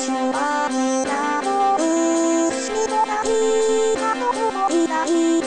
YouTuber になろうしもないかも思いない。